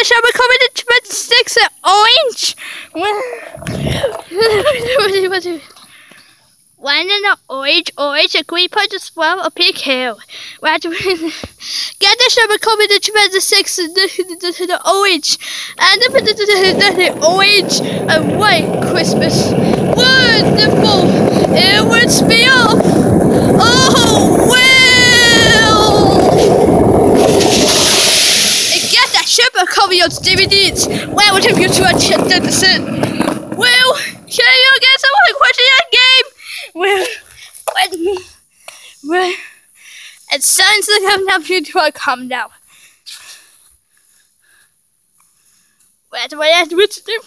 the show coming to 26 orange. One in the orange, orange, a green punch, a swell, a pink hair. Get the show coming to 26 the, the, the, the orange. And the, the, the, the orange and white Christmas. Wonderful. On DVDs. Have you to watch it? Well, can you get some question that game? Well, when, well, it sounds like I'm not you to come now. Where do I have to do?